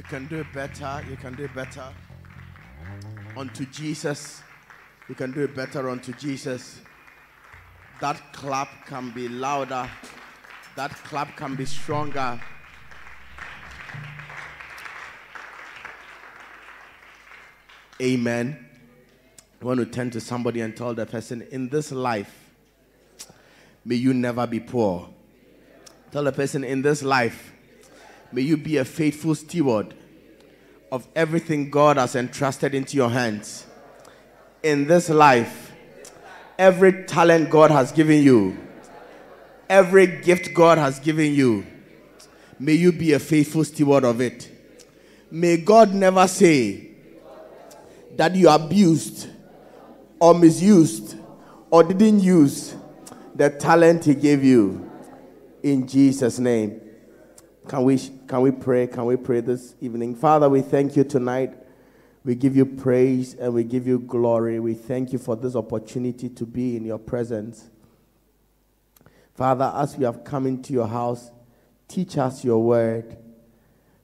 You can do it better. You can do it better. Unto Jesus. You can do it better unto Jesus. That clap can be louder. That clap can be stronger. Amen. I want to turn to somebody and tell the person in this life, may you never be poor. Tell the person in this life, may you be a faithful steward of everything God has entrusted into your hands. In this life, every talent God has given you, every gift God has given you, may you be a faithful steward of it. May God never say that you abused or misused or didn't use the talent He gave you. In Jesus' name. Can we, can we pray? Can we pray this evening? Father, we thank you tonight. We give you praise and we give you glory. We thank you for this opportunity to be in your presence. Father, as we have come into your house, teach us your word.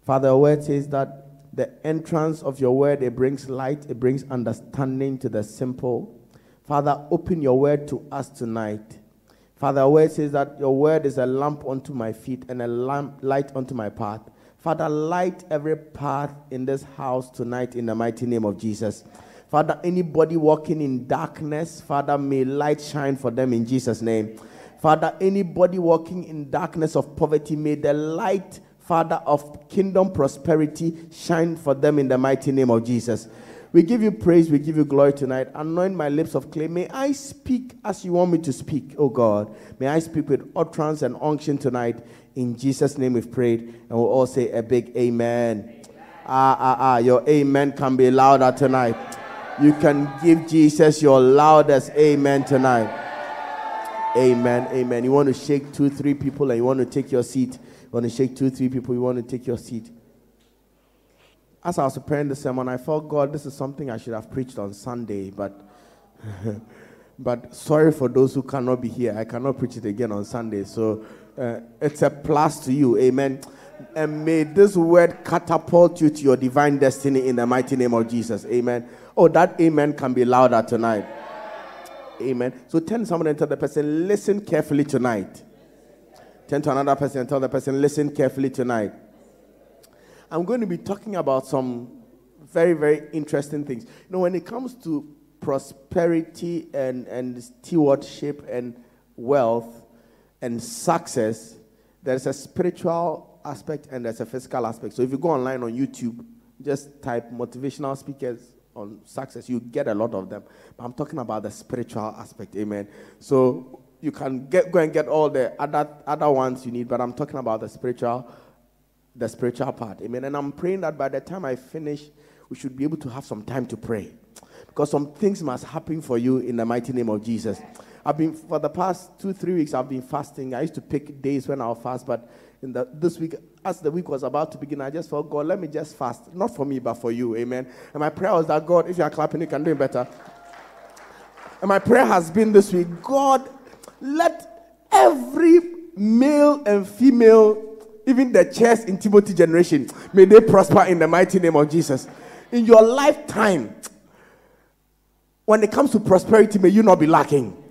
Father, your word says that the entrance of your word, it brings light, it brings understanding to the simple. Father, open your word to us tonight. Father, your word says that your word is a lamp unto my feet and a lamp light unto my path. Father, light every path in this house tonight in the mighty name of Jesus. Father, anybody walking in darkness, Father, may light shine for them in Jesus' name. Father, anybody walking in darkness of poverty, may the light Father of kingdom prosperity, shine for them in the mighty name of Jesus. We give you praise, we give you glory tonight. Anoint my lips of clay. May I speak as you want me to speak, oh God. May I speak with utterance and unction tonight. In Jesus' name we've prayed. And we'll all say a big amen. Ah, ah, ah. Your amen can be louder tonight. You can give Jesus your loudest amen tonight. Amen, amen. You want to shake two, three people and you want to take your seat You want to shake two, three people, you want to take your seat. As I was preparing the sermon, I felt, God, this is something I should have preached on Sunday, but. but sorry for those who cannot be here. I cannot preach it again on Sunday. So uh, it's a plus to you. Amen. And may this word catapult you to your divine destiny in the mighty name of Jesus. Amen. Oh, that amen can be louder tonight. Amen. So tell someone and tell the person, listen carefully tonight. Turn to another person and tell the person, listen carefully tonight. I'm going to be talking about some very, very interesting things. You know, when it comes to prosperity and, and stewardship and wealth and success, there's a spiritual aspect and there's a physical aspect. So if you go online on YouTube, just type motivational speakers on success, you get a lot of them. But I'm talking about the spiritual aspect, amen. So you can get, go and get all the other, other ones you need, but I'm talking about the spiritual, the spiritual part. Amen. And I'm praying that by the time I finish, we should be able to have some time to pray. Because some things must happen for you in the mighty name of Jesus. I've been for the past two, three weeks, I've been fasting. I used to pick days when I'll fast, but in the, this week, as the week was about to begin, I just felt, God, let me just fast. Not for me, but for you. Amen. And my prayer was that, God, if you are clapping, you can do it better. And my prayer has been this week, God, let every male and female, even the chairs in Timothy generation, may they prosper in the mighty name of Jesus. In your lifetime, when it comes to prosperity, may you not be lacking.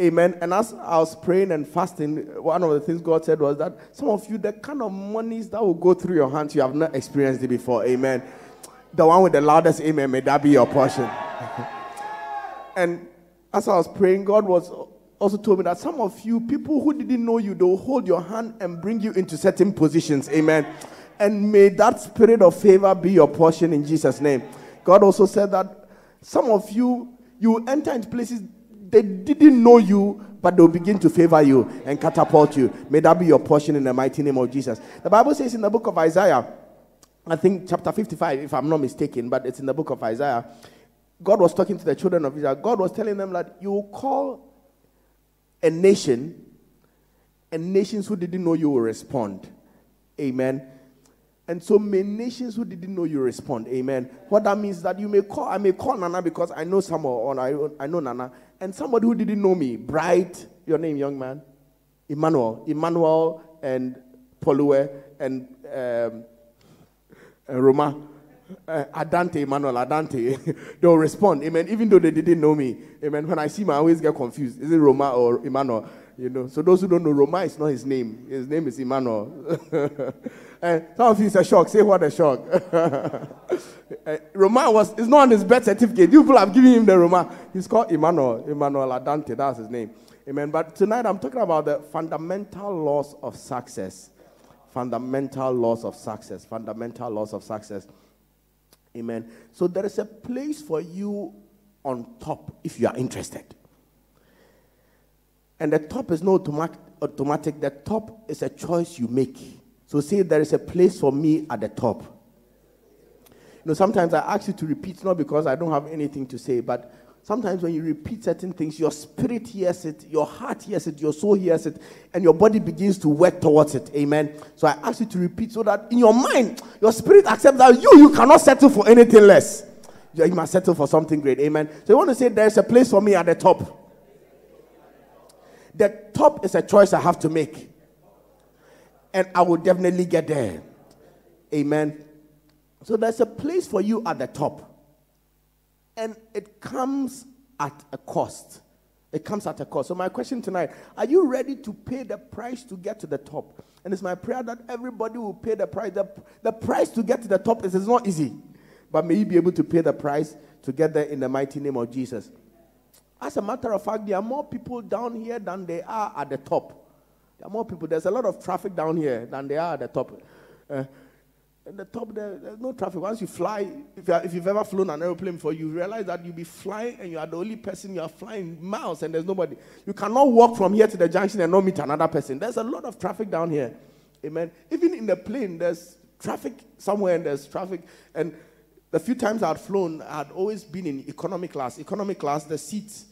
Amen. And as I was praying and fasting, one of the things God said was that some of you, the kind of monies that will go through your hands, you have not experienced it before. Amen. The one with the loudest amen, may that be your portion. and as I was praying, God was also told me that some of you, people who didn't know you, they'll hold your hand and bring you into certain positions. Amen. And may that spirit of favor be your portion in Jesus' name. God also said that some of you, you enter into places they didn't know you, but they'll begin to favor you and catapult you. May that be your portion in the mighty name of Jesus. The Bible says in the book of Isaiah, I think chapter 55, if I'm not mistaken, but it's in the book of Isaiah. God was talking to the children of Israel. God was telling them that you will call a nation, and nations who didn't know you will respond. Amen. And so may nations who didn't know you respond. Amen. What that means that you may call, I may call Nana because I know someone or I, I know Nana, and somebody who didn't know me, Bright, your name, young man, Emmanuel, Emmanuel and Polue and um, uh, Roma, uh, Adante, Emmanuel, Adante, they'll respond. Amen. Even though they didn't know me. Amen. When I see him, I always get confused. Is it Roma or Emmanuel? You know. So those who don't know, Roma is not his name. His name is Emmanuel. and some of you it's a shock. Say what a shock. uh, Roma was it's not on his birth certificate. You people have given him the Roma. He's called Emmanuel. Emmanuel Adante. That's his name. Amen. But tonight I'm talking about the fundamental laws of success. Fundamental laws of success. Fundamental laws of success. Amen. So there is a place for you on top if you are interested. And the top is not automatic. The top is a choice you make. So say there is a place for me at the top. You know, sometimes I ask you to repeat, not because I don't have anything to say, but sometimes when you repeat certain things, your spirit hears it, your heart hears it, your soul hears it, and your body begins to work towards it. Amen. So I ask you to repeat so that in your mind, your spirit accepts that you you cannot settle for anything less. You must settle for something great. Amen. So you want to say there's a place for me at the top. The top is a choice I have to make. And I will definitely get there. Amen. So there's a place for you at the top. And it comes at a cost. It comes at a cost. So, my question tonight are you ready to pay the price to get to the top? And it's my prayer that everybody will pay the price. The, the price to get to the top is, is not easy, but may you be able to pay the price to get there in the mighty name of Jesus. As a matter of fact, there are more people down here than there are at the top. There are more people. There's a lot of traffic down here than there are at the top. Uh, at the top, there, there's no traffic. Once you fly, if, you if you've ever flown an airplane before, you realize that you'll be flying and you are the only person you are flying miles and there's nobody. You cannot walk from here to the junction and not meet another person. There's a lot of traffic down here. Amen. Even in the plane, there's traffic somewhere and there's traffic. And the few times I'd flown, I'd always been in economy class. Economy class, the seats,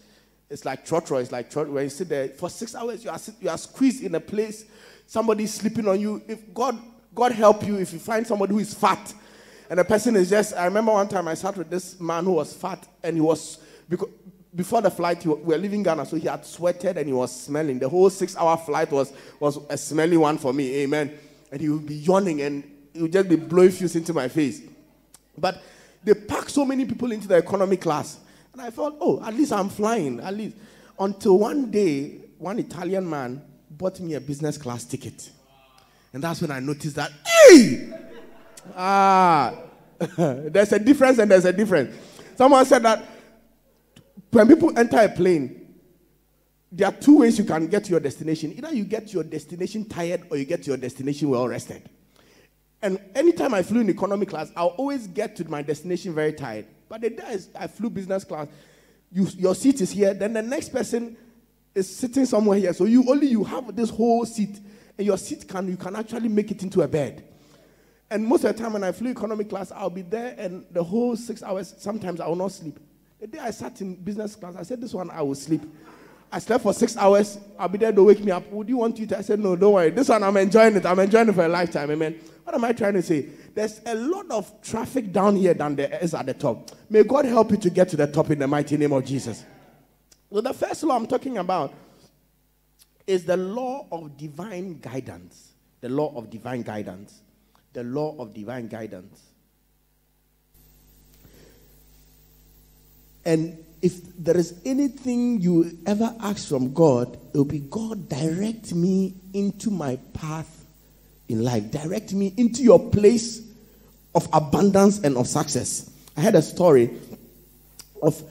it's like trotro. It's like trotro. When you sit there for six hours, you are, you are squeezed in a place. Somebody's sleeping on you. If God God help you if you find somebody who is fat. And the person is just, I remember one time I sat with this man who was fat and he was, because before the flight, we were leaving Ghana, so he had sweated and he was smelling. The whole six hour flight was, was a smelly one for me, amen. And he would be yawning and he would just be blowing fumes into my face. But they packed so many people into the economy class. And I thought, oh, at least I'm flying, at least. Until one day, one Italian man bought me a business class ticket. And that's when I noticed that, hey! Ah, there's a difference and there's a difference. Someone said that when people enter a plane, there are two ways you can get to your destination. Either you get to your destination tired or you get to your destination well rested. And anytime I flew in economy class, I'll always get to my destination very tired. But the day I flew business class, you, your seat is here, then the next person is sitting somewhere here. So you only you have this whole seat and your seat can you can actually make it into a bed. And most of the time when I flew economy class, I'll be there and the whole six hours, sometimes I will not sleep. The day I sat in business class, I said, This one I will sleep. I slept for six hours. I'll be there, to wake me up. Would you want to eat? I said, No, don't worry. This one I'm enjoying it. I'm enjoying it for a lifetime. Amen. What am I trying to say? There's a lot of traffic down here than there is at the top. May God help you to get to the top in the mighty name of Jesus. So, the first law I'm talking about is the law of divine guidance. The law of divine guidance. The law of divine guidance. And if there is anything you ever ask from God, it will be God, direct me into my path in life. Direct me into your place of abundance and of success. I had a story of,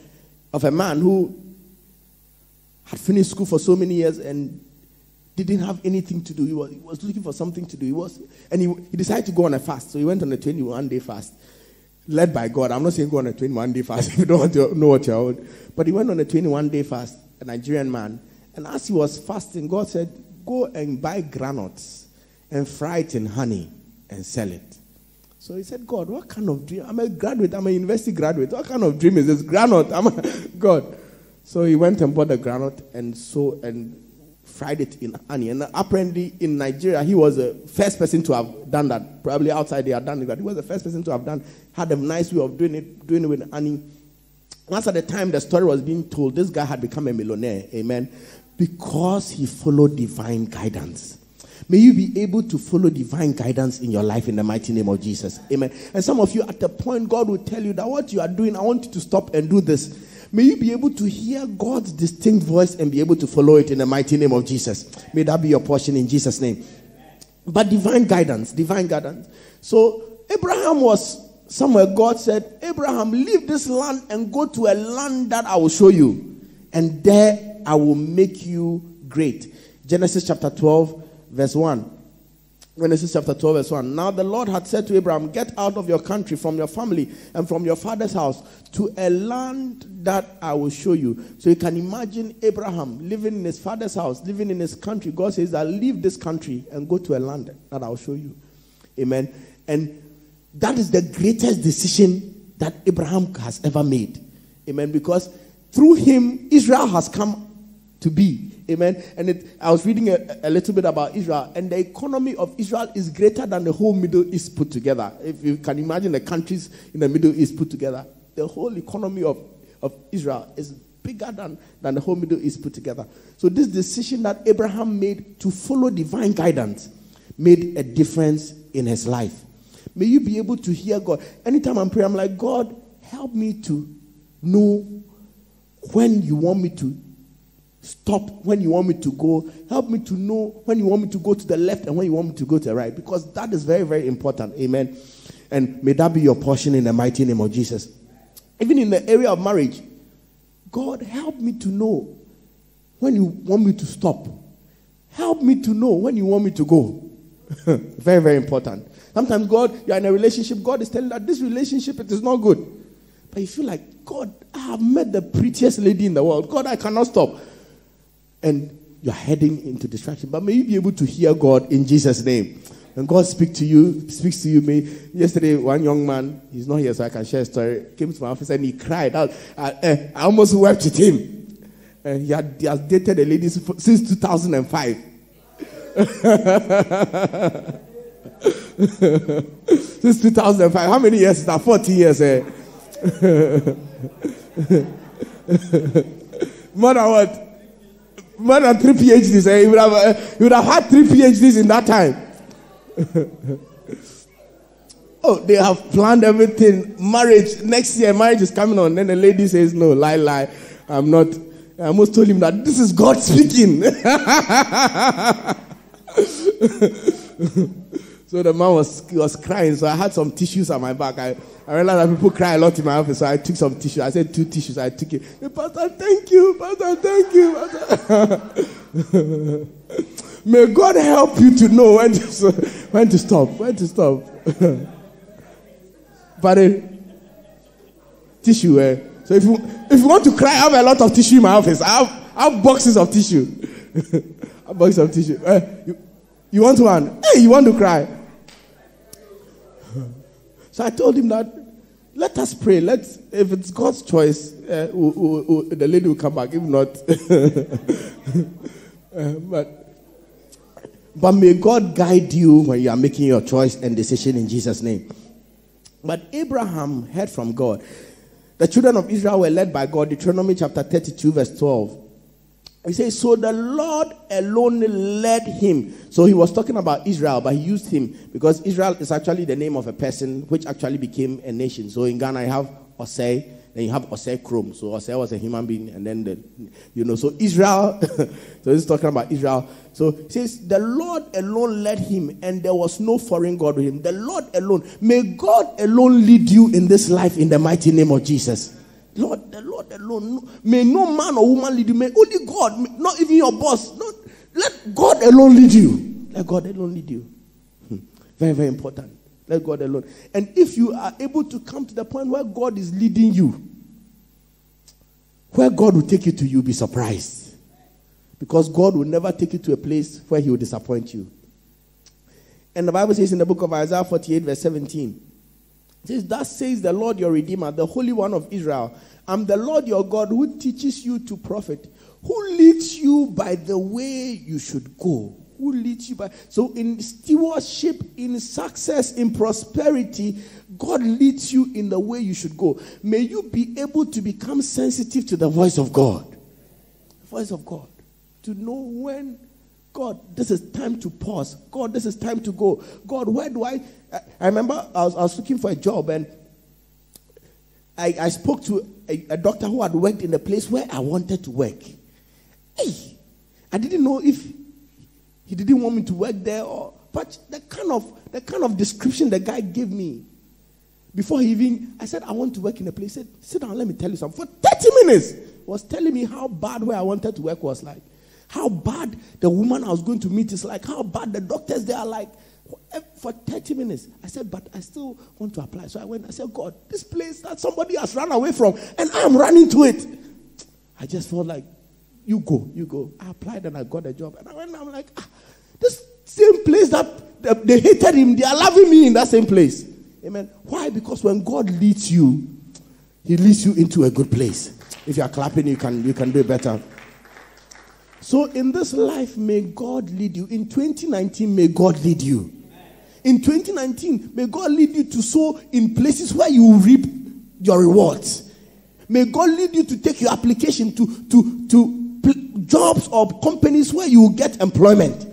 of a man who had finished school for so many years and didn't have anything to do. He was, he was looking for something to do. He was, and he, he decided to go on a fast. So he went on a 21 day fast, led by God. I'm not saying go on a 21 day fast if you don't want to know what you're on. But he went on a 21 day fast, a Nigerian man. And as he was fasting, God said, Go and buy granules and fry it in honey and sell it. So he said, God, what kind of dream? I'm a graduate, I'm a university graduate. What kind of dream is this? Granite. I'm a, God. So he went and bought the granite and so and fried it in honey. And apparently in Nigeria, he was the first person to have done that. Probably outside they had done it, but he was the first person to have done, had a nice way of doing it, doing it with honey. Once at the time the story was being told, this guy had become a millionaire. Amen. Because he followed divine guidance. May you be able to follow divine guidance in your life in the mighty name of Jesus. Amen. And some of you, at the point, God will tell you that what you are doing, I want you to stop and do this. May you be able to hear God's distinct voice and be able to follow it in the mighty name of Jesus. May that be your portion in Jesus' name. But divine guidance, divine guidance. So Abraham was somewhere, God said, Abraham, leave this land and go to a land that I will show you, and there I will make you great. Genesis chapter 12, verse 1. Genesis chapter 12, verse 1. Now the Lord had said to Abraham, Get out of your country, from your family, and from your father's house to a land that I will show you. So you can imagine Abraham living in his father's house, living in his country. God says, I'll leave this country and go to a land that I'll show you. Amen. And that is the greatest decision that Abraham has ever made. Amen. Because through him, Israel has come to be. Amen. And it, I was reading a, a, little bit about Israel, and the economy of Israel is greater than the whole Middle East put together. If you can imagine the countries in the Middle East put together, the whole economy of, of Israel is bigger than, than the whole Middle East put together. So, this decision that Abraham made to follow divine guidance made a difference in his life. May you be able to hear God. Anytime I'm praying, I'm like, God, help me to know when you want me to stop, when you want me to go. Help me to know when you want me to go to the left and when you want me to go to the right. Because that is very, very important. Amen. And may that be your portion in the mighty name of Jesus. Even in the area of marriage, God, help me to know when you want me to stop. Help me to know when you want me to go. very, very important. Sometimes God, you're in a relationship, God is telling that this relationship it is not good. But you feel like, God, I have met the prettiest lady in the world. God, I cannot stop. And you're heading into distraction. But may you be able to hear God in Jesus' name. And God speak to you, speaks to you. May yesterday one young man, he's not here, so I can share a story. Came to my office and he cried out. I, uh, I almost wept with him. And he, had, he has dated a lady since 2005. Since 2005. How many years is that? 40 years, eh? More than what? More than three PhDs, eh? You would have, uh, you would have had three PhDs in that time. oh, they have planned everything. Marriage, next year, marriage is coming on. Then the lady says, No, lie, lie. I'm not. I almost told him that this is God speaking. So the man was, was crying, so I had some tissues on my back. I, I realized that people cry a lot in my office, so I took some tissues. I said two tissues, I took it. Hey, Pastor, thank you, Pastor, thank you. Pastor. May God help you to know when to, when to stop, when to stop. but uh, tissue, eh? So if you, if you want to cry, I have a lot of tissue in my office. I have, I have boxes of tissue. I have boxes of tissue. Uh, you, you want one? Hey, you want to cry? So I told him that let us pray. Let's, if it's God's choice, uh, we'll, we'll, we'll, the lady will come back. If not, uh, but but may God guide you when you are making your choice and decision in Jesus' name. But Abraham heard from God. The children of Israel were led by God. Deuteronomy chapter 32, verse 12. He says, So the Lord alone led him. So he was talking about Israel, but he used him because Israel is actually the name of a person which actually became a nation. So in Ghana, I have Osei, then you have Osei Krom. So Osei was a human being, and then the, you know, so Israel, so he's talking about Israel. So he says, The Lord alone led him, and there was no foreign God with him. The Lord alone. May God alone lead you in this life in the mighty name of Jesus. Lord, the Lord alone. May no man or woman lead you. May only God, not even your boss. Not, let God alone lead you. Let God alone lead you. Hmm. Very, very important. Let God alone. And if you are able to come to the point where God is leading you, where God will take you to, you'll be surprised. Because God will never take you to a place where He will disappoint you. And the Bible says in the book of Isaiah 48, verse 17, says, Thus says the Lord your Redeemer, the Holy One of Israel. I'm the Lord your God who teaches you to profit, who leads you by the way you should go. Who leads you by. So, in stewardship, in success, in prosperity, God leads you in the way you should go. May you be able to become sensitive to the voice of God. The voice of God. To know when God, this is time to pause. God, this is time to go. God, where do I? I, remember I was, I was looking for a job and I, I spoke to a, a, doctor who had worked in the place where I wanted to work. Hey, I didn't know if he didn't want me to work there or, but the kind of the kind of description the guy gave me before he even, I said, I want to work in a place. He said, sit down, let me tell you something. For 30 minutes, was telling me how bad where I wanted to work was like. How bad the woman I was going to meet is like. How bad the doctors they are like. For 30 minutes. I said, but I still want to apply. So I went, I said, God, this place that somebody has run away from, and I'm running to it. I just felt like, you go, you go. I applied and I got a job. And I went, I'm like, ah, this same place that they hated him, they are loving me in that same place. Amen. Why? Because when God leads you, He leads you into a good place. If you are clapping, you can you can do better. So in this life, may God lead you. In 2019, may God lead you. In 2019, may God lead you to sow in places where you will reap your rewards. May God lead you to take your application to, to, to jobs or companies where you will get employment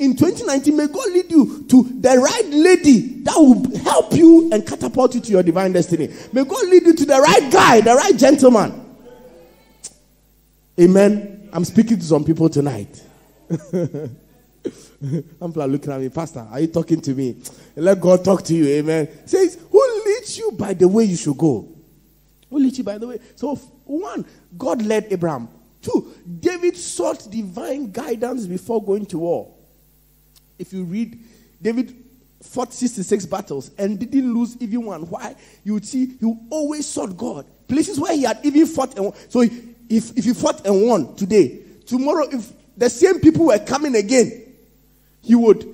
in 2019, may God lead you to the right lady that will help you and catapult you to your divine destiny. May God lead you to the right guy, the right gentleman. Amen. I'm speaking to some people tonight. I'm looking at me, Pastor, are you talking to me? Let God talk to you. Amen. Says, Who leads you by the way you should go? Who leads you by the way? So, one, God led Abraham. Two, David sought divine guidance before going to war if you read, David fought 66 battles and didn't lose even one. Why? You would see he always sought God. Places where he had even fought and. So if, if he fought and won today, tomorrow, if the same people were coming again, he would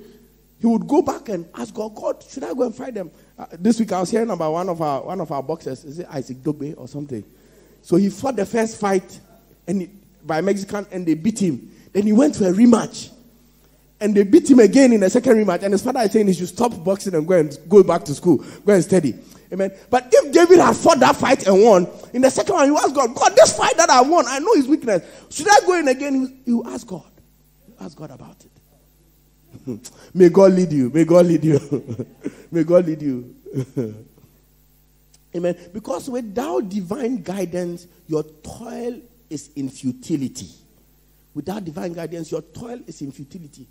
he would go back and ask God, God, should I go and fight them? Uh, this week I was hearing about one of our one of our boxers, is it Isaac Dogboe or something? So he fought the first fight and he, by Mexican and they beat him. Then he went to a rematch and they beat him again in the second rematch. And his father is saying he should stop boxing and go and go back to school, go and study. Amen. But if David had fought that fight and won, in the second one, you ask God, God, this fight that I won, I know his weakness. Should I go in again? You ask God. ask God about it. May God lead you. May God lead you. May God lead you. Amen. Because without divine guidance, your toil is in futility. Without divine guidance, your toil is in futility.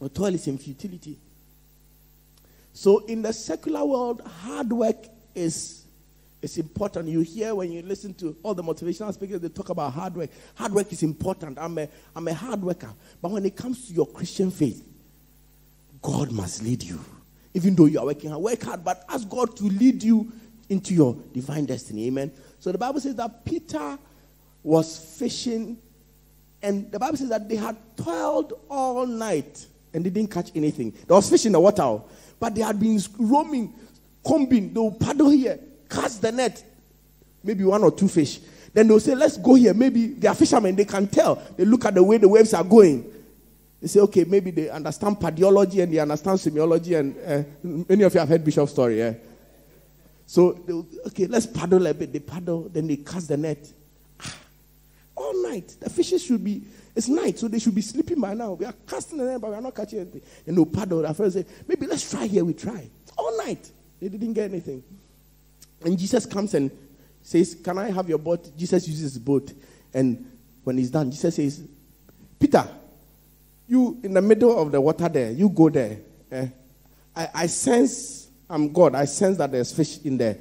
Your toil is in futility. So in the secular world, hard work is, is important. You hear when you listen to all the motivational speakers, they talk about hard work. Hard work is important. I'm a, I'm a hard worker. But when it comes to your Christian faith, God must lead you. Even though you are working hard, work hard, but ask God to lead you into your divine destiny. Amen. So the Bible says that Peter was fishing, and the Bible says that they had toiled all night and they didn't catch anything. There was fish in the water, but they had been roaming, combing. They will paddle here, cast the net, maybe one or two fish. Then they'll say, Let's go here. Maybe they are fishermen, they can tell. They look at the way the waves are going. They say, Okay, maybe they understand padiology and they understand semiology. And uh, many of you have heard Bishop's story, yeah? So, okay, let's paddle a bit. They paddle, then they cast the net. Ah, all night. The fishes should be it's night, so they should be sleeping by now. We are casting the net, but we are not catching anything. And no paddle. Our friends say, maybe let's try here. We try. All night. They didn't get anything. And Jesus comes and says, Can I have your boat? Jesus uses his boat. And when he's done, Jesus says, Peter, you in the middle of the water there, you go there. Eh? I, I sense, I'm God, I sense that there's fish in there.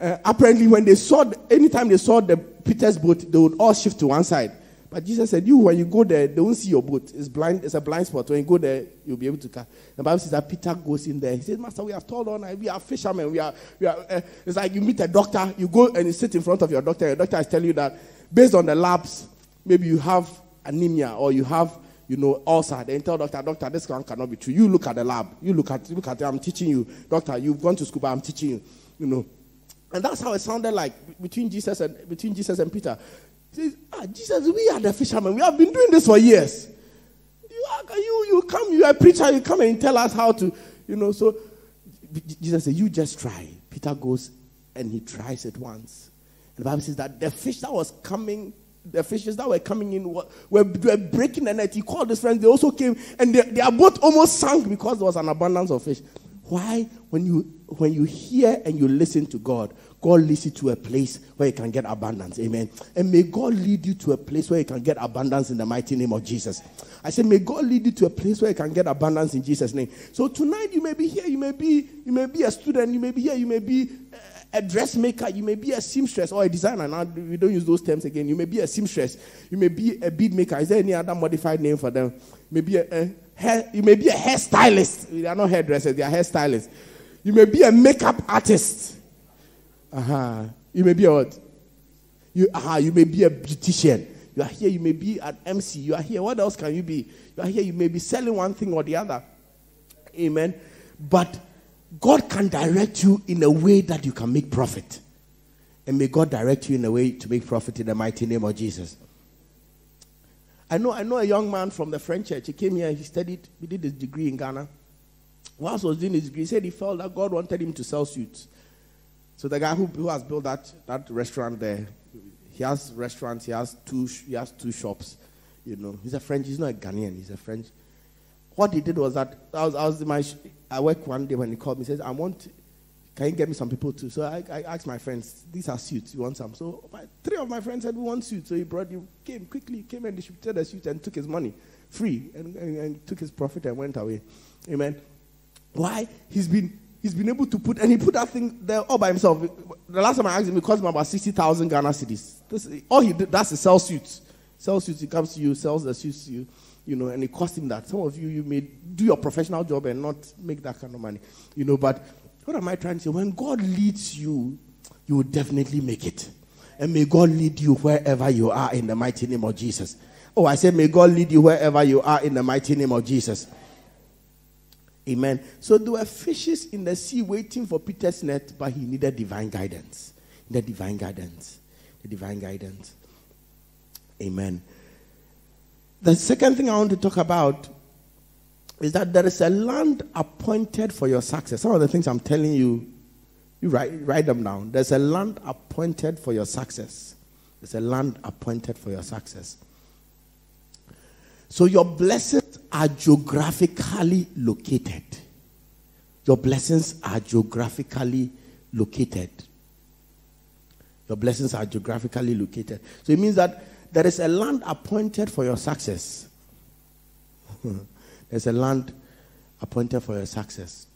Uh, apparently, when they saw, anytime they saw the Peter's boat, they would all shift to one side. But Jesus said, You, when you go there, they won't see your boat. It's blind, it's a blind spot. When you go there, you'll be able to catch. The Bible says that Peter goes in there. He says, Master, we have told night, we are fishermen. We are, we are uh, it's like you meet a doctor, you go and you sit in front of your doctor. Your doctor is telling you that based on the labs, maybe you have anemia or you have you know, ulcer. Then tell doctor, doctor, this one cannot be true. You look at the lab. You look at look at it. I'm teaching you. Doctor, you've gone to school, but I'm teaching you. You know. And that's how it sounded like between Jesus and between Jesus and Peter says, ah, Jesus, we are the fishermen. We have been doing this for years. You, are, you, you come, you are a preacher, you come and tell us how to, you know. So Jesus said, You just try. Peter goes and he tries it once. And the Bible says that the fish that was coming the fishes that were coming in were, were, were breaking the net. He called his friends, they also came, and they, are both almost sank because there was an abundance of fish. Why? When you when you hear and you listen to God, God leads you to a place where you can get abundance. Amen. And may God lead you to a place where you can get abundance in the mighty name of Jesus. I said, may God lead you to a place where you can get abundance in Jesus' name. So tonight you may be here, you may be, you may be a student, you may be here, you may be a dressmaker, you may be a seamstress or a designer. Now we don't use those terms again. You may be a seamstress, you may be a bead maker. Is there any other modified name for them? Maybe a, a hair, you may be a hairstylist. They are not hairdressers, they are hairstylists. You may be a makeup artist. Uh-huh. You may be a what? You, uh-huh. you may be a beautician. You are here, you may be an MC. You are here. What else can you be? You are here, you may be selling one thing or the other. Amen. But God can direct you in a way that you can make profit. And may God direct you in a way to make profit in the mighty name of Jesus. I know, I know a young man from the French church. He came here, he studied, he did his degree in Ghana. Whilst he was doing his degree, he said he felt that God wanted him to sell suits. So the guy who, who has built that, that restaurant there, he has restaurants, he has two he has two shops. You know, he's a French, he's not a Ghanaian, he's a French. What he did was that I was, I was in my I work one day when he called me, he says, I want can you get me some people too? So I, I asked my friends, these are suits, you want some? So my, three of my friends said, we want suits. So he brought, you came quickly, came and distributed the suits and took his money free and, and, and took his profit and went away. Amen. Why? He's been he's been able to put and he put that thing there all by himself. The last time I asked him, it cost him about sixty thousand Ghana cedis. This, all he did that's a sell suits. Sell suits. He comes to you, sells the suits to you, you know, and it cost him that. Some of you you may do your professional job and not make that kind of money, you know. But what am I trying to say? When God leads you, you will definitely make it. And may God lead you wherever you are in the mighty name of Jesus. Oh, I said, may God lead you wherever you are in the mighty name of Jesus. Amen. So there were fishes in the sea waiting for Peter's net, but he needed divine guidance. The divine guidance. The divine guidance. Amen. The second thing I want to talk about is that there is a land appointed for your success. Some of the things I'm telling you, you write, write them down. There's a land appointed for your success. There's a land appointed for your success. So your blessings are geographically located. Your blessings are geographically located. Your blessings are geographically located. So it means that there is a land appointed for your success. There's a land appointed for your success.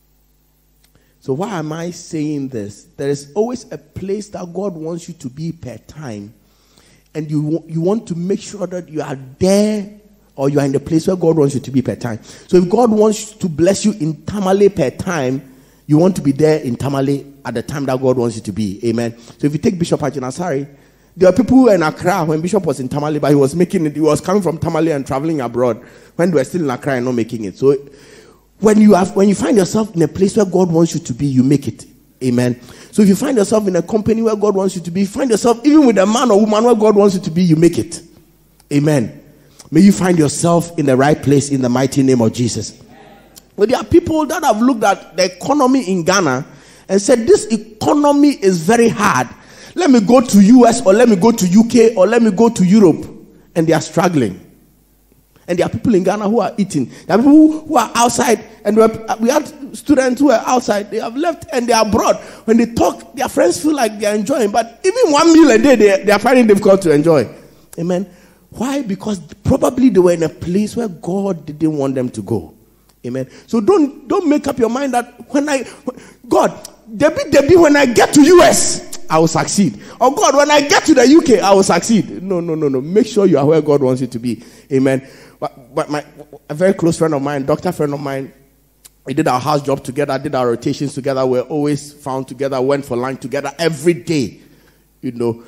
So, why am I saying this? There is always a place that God wants you to be per time, and you, you want to make sure that you are there or you are in the place where God wants you to be per time. So, if God wants to bless you in Tamale per time, you want to be there in Tamale at the time that God wants you to be. Amen. So, if you take Bishop Sorry, there are people who were in Accra when Bishop was in Tamale, but he was making it, he was coming from Tamale and traveling abroad when they were still in Accra and not making it. So when you have when you find yourself in a place where God wants you to be, you make it. Amen. So if you find yourself in a company where God wants you to be, find yourself even with a man or woman where God wants you to be, you make it. Amen. May you find yourself in the right place in the mighty name of Jesus. But there are people that have looked at the economy in Ghana and said, This economy is very hard. Let me go to US or let me go to UK or let me go to Europe. And they are struggling. And there are people in Ghana who are eating. There are people who are outside, and we had students who are outside. They have left and they are abroad. When they talk, their friends feel like they are enjoying, but even one meal a day, they, they are finding difficult to enjoy. Amen. Why? Because probably they were in a place where God didn't want them to go. Amen. So don't don't make up your mind that when I God, Debbie, Debbie, when I get to US, I will succeed. Or God, when I get to the UK, I will succeed. No, no, no, no. Make sure you are where God wants you to be. Amen. But, but my a very close friend of mine, doctor friend of mine, we did our house job together, did our rotations together. We're always found together, went for lunch together every day. You know.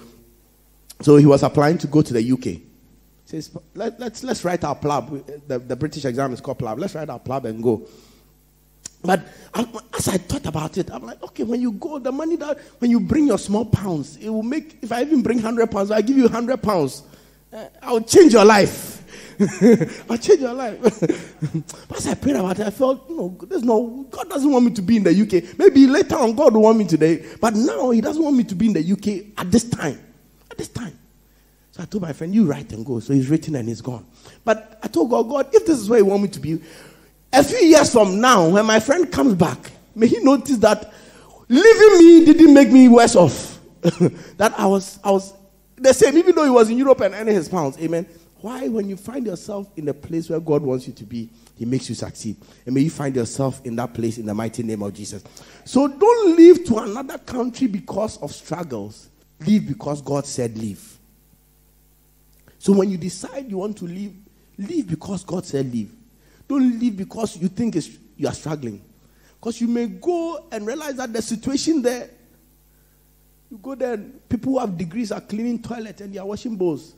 So he was applying to go to the UK. Says, Let, us let's, let's write our PLAB. The, the British exam is called PLAB. Let's write our PLAB and go. But as I thought about it, I'm like, okay, when you go, the money that when you bring your small pounds, it will make. If I even bring hundred pounds, I give you hundred pounds. Uh, I'll change your life. I'll change your life. but as I prayed about it, I felt, you know, there's no God doesn't want me to be in the UK. Maybe later on God will want me today, but now He doesn't want me to be in the UK at this time. At this time. So I told my friend, You write and go. So he's written and he's gone. But I told God, God, if this is where you want me to be, a few years from now, when my friend comes back, may he notice that leaving me didn't make me worse off. that I was, I was the same, even though he was in Europe and earning his pounds. Amen. Why, when you find yourself in the place where God wants you to be, He makes you succeed. And may you find yourself in that place in the mighty name of Jesus. So don't leave to another country because of struggles. Leave because God said leave. So when you decide you want to leave, leave because God said leave. Don't leave because you think you are struggling. Because you may go and realize that the situation there, you go there, people who have degrees are cleaning toilets and they are washing bowls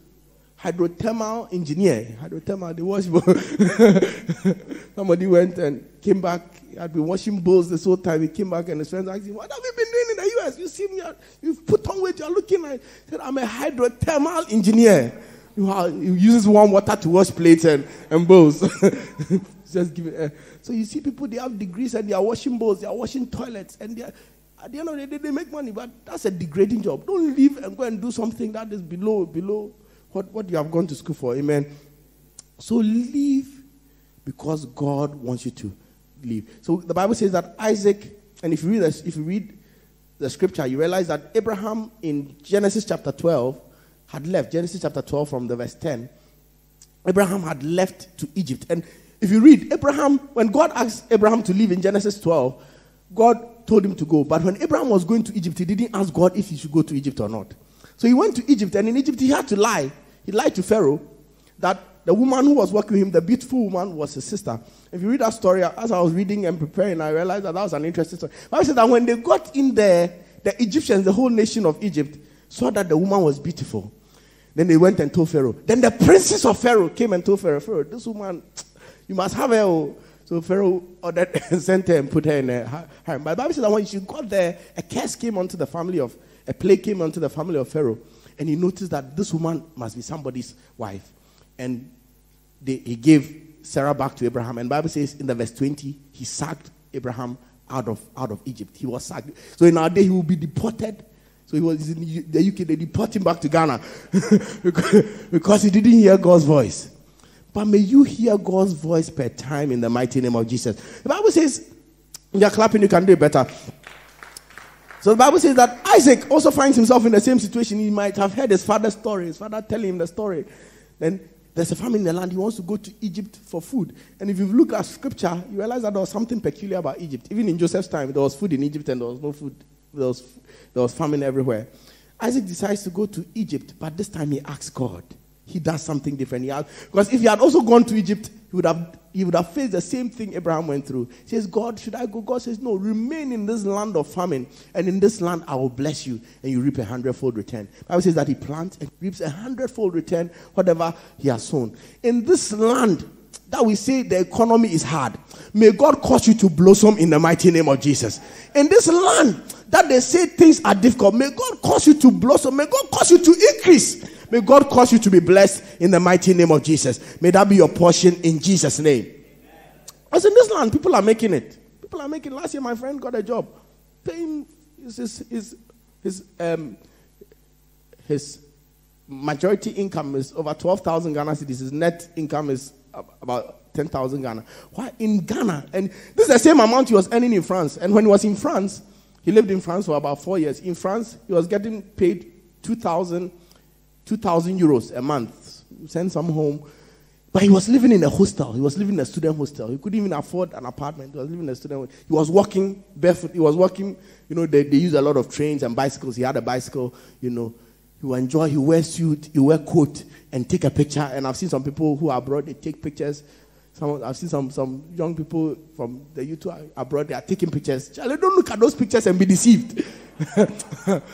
hydrothermal engineer. Hydrothermal, the wash bowl. Somebody went and came back. Had been washing bowls this whole time. He came back and his friends asked him, What have you been doing in the US? You see me, you've put on weight, you're looking like. Said, I'm a hydrothermal engineer. He uses warm water to wash plates and, and bowls. Just give it. Uh, so you see people, they have degrees and they are washing bowls, they are washing toilets, and they are, at the end of the day, they make money, but that's a degrading job. Don't leave and go and do something that is below, below what, what you have gone to school for. Amen. So leave because God wants you to leave. So the Bible says that Isaac, and if you read this, if you read the scripture, you realize that Abraham in Genesis chapter 12 had left. Genesis chapter 12 from the verse 10. Abraham had left to Egypt. And if you read, Abraham, when God asked Abraham to leave in Genesis 12, God told him to go. But when Abraham was going to Egypt, he didn't ask God if he should go to Egypt or not. So he went to Egypt, and in Egypt he had to lie. He lied to Pharaoh that the woman who was working with him, the beautiful woman, was his sister. If you read that story, as I was reading and preparing, I realized that that was an interesting story. I said that when they got in there, the Egyptians, the whole nation of Egypt, saw that the woman was beautiful. Then they went and told Pharaoh. Then the princess of Pharaoh came and told Pharaoh, Pharaoh, this woman, you must have her. Oh. So Pharaoh ordered, and sent her and put her in her harem. But the Bible says that when she got there, a curse came onto the family of a plague came onto the family of Pharaoh, and he noticed that this woman must be somebody's wife. And they, he gave Sarah back to Abraham. And Bible says in the verse 20, he sacked Abraham out of, out of Egypt. He was sacked. So in our day, he will be deported. So he was in the UK, they deport him back to Ghana because he didn't hear God's voice. But may you hear God's voice per time in the mighty name of Jesus. The Bible says, you're clapping, you can do it better. So the Bible says that Isaac also finds himself in the same situation. He might have heard his father's story, his father telling him the story. Then there's a famine in the land. He wants to go to Egypt for food. And if you look at scripture, you realize that there was something peculiar about Egypt. Even in Joseph's time, there was food in Egypt and there was no food. There was, there was famine everywhere. Isaac decides to go to Egypt, but this time he asks God. He does something different. He has, because if he had also gone to Egypt, he would have he would have faced the same thing Abraham went through. He says, God, should I go? God says, No, remain in this land of famine, and in this land I will bless you, and you reap a hundredfold return. Bible says that he plants and reaps a hundredfold return, whatever he has sown. In this land that we say the economy is hard, may God cause you to blossom in the mighty name of Jesus. In this land that they say things are difficult, may God cause you to blossom, may God cause you to increase. May God cause you to be blessed in the mighty name of Jesus. May that be your portion in Jesus' name. As in this land, people are making it. People are making. Last year, my friend got a job. Paying his his his his, um, his majority income is over twelve thousand Ghana cedis. His net income is about ten thousand Ghana. Why in Ghana? And this is the same amount he was earning in France. And when he was in France, he lived in France for about four years. In France, he was getting paid two thousand 2,000 euros a month. Send some home. But he was living in a hostel. He was living in a student hostel. He couldn't even afford an apartment. He was living in a student. He was walking barefoot. He was walking. You know, they, they use a lot of trains and bicycles. He had a bicycle. You know, he will enjoy. He wear suit. He wear coat and take a picture. And I've seen some people who are abroad. They take pictures. Some, I've seen some, some young people from the YouTube abroad. They are taking pictures. Charlie, don't look at those pictures and be deceived. Don't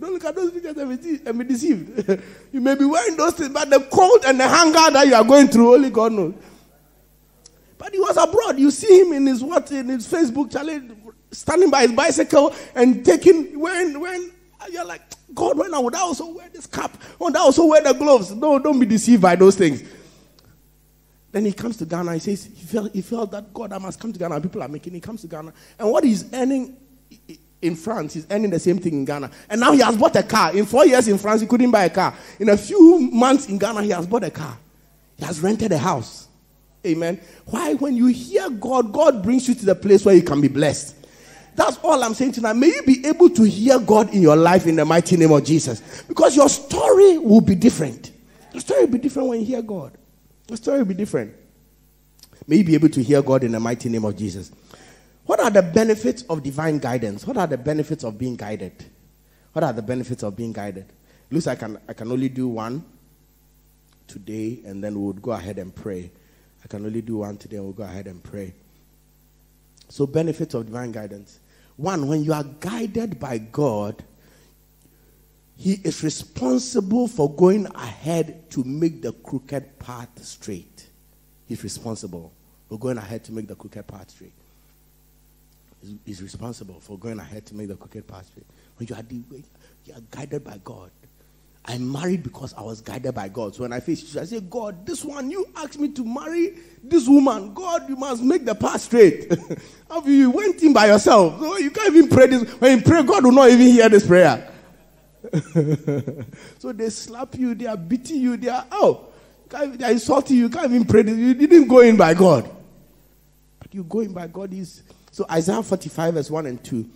look at those pictures and be, and be deceived. you may be wearing those things, but the cold and the hunger that you are going through, only God knows. But he was abroad. You see him in his what in his Facebook challenge, standing by his bicycle and taking when when you're like, God, when I would I also wear this cap? Would I also wear the gloves? No, don't be deceived by those things. Then he comes to Ghana. He says he felt, he felt that God, I must come to Ghana. People are making. He comes to Ghana, and what he's earning in France. He's earning the same thing in Ghana. And now he has bought a car. In four years in France, he couldn't buy a car. In a few months in Ghana, he has bought a car. He has rented a house. Amen. Why? When you hear God, God brings you to the place where you can be blessed. That's all I'm saying tonight. May you be able to hear God in your life in the mighty name of Jesus. Because your story will be different. Your story will be different when you hear God. Your story will be different. May you be able to hear God in the mighty name of Jesus. What are the benefits of divine guidance? What are the benefits of being guided? What are the benefits of being guided? Looks like I can, I can only do one today, and then we would go ahead and pray. I can only do one today, and we'll go ahead and pray. So, benefits of divine guidance. One, when you are guided by God, He is responsible for going ahead to make the crooked path straight. He's responsible for going ahead to make the crooked path straight He's responsible for going ahead to make the crooked path straight. When you are, you are guided by God. I married because I was guided by God. So when I faced I said, God, this one, you asked me to marry this woman. God, you must make the path straight. you went in by yourself. You can't even pray this. When you pray, God will not even hear this prayer. so they slap you, they are beating you, they are, oh, they are insulting you. You can't even pray. You didn't go in by God. But you go in by God is so Isaiah 45, verse 1 and 2.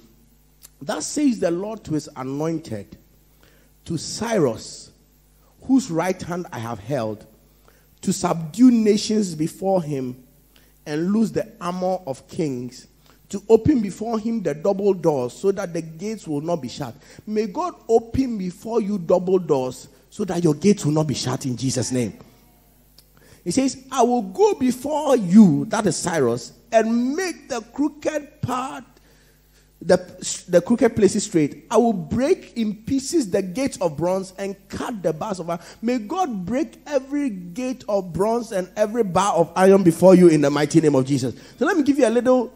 Thus says the Lord to his anointed, to Cyrus, whose right hand I have held, to subdue nations before him and loose the armor of kings, to open before him the double doors so that the gates will not be shut. May God open before you double doors so that your gates will not be shut in Jesus' name. He says, I will go before you, that is Cyrus, and make the crooked part, the, the crooked places straight. I will break in pieces the gates of bronze and cut the bars of iron. May God break every gate of bronze and every bar of iron before you in the mighty name of Jesus. So let me give you a little